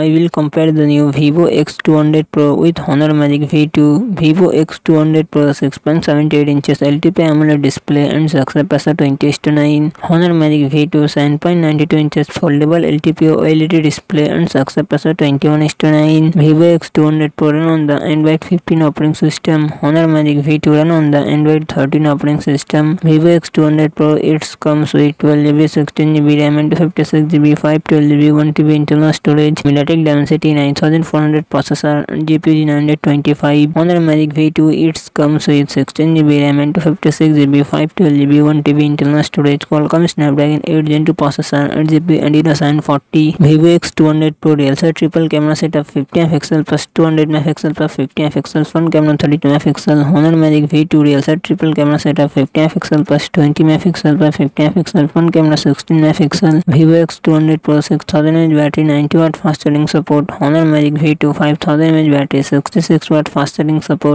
I will compare the new Vivo X200 Pro with Honor Magic V2. Vivo X200 Pro 6.78 inches LTP AMOLED display and success ratio 20 to 9. Honor Magic V2 7.92 inches foldable LTPO OLED display and success ratio 21 to 9. Vivo X200 Pro run on the Android 15 operating system. Honor Magic V2 run on the Android 13 operating system. Vivo X200 Pro it comes with 12GB 16GB RAM and 56GB 512GB 1TB internal storage. MediaTek Dimensity 9400 processor GPU 925 Honor Magic V2 it comes with 16GB RAM and 56GB 512GB 1TB internal storage Qualcomm Snapdragon 8 Gen 2 processor 8GB Adreno 740 Vivo X200 Pro set triple camera setup 50 MP plus 200 MP plus 50 MP front camera 32 MP Honor Magic V2 real set triple camera setup 50 MP plus 20 MP plus 50 MP front camera 16 MP Vivo X200 Pro 6000 mAh battery 90 watt fast charging support Honor Magic V2 5000 mAh battery 66 watt fast charging support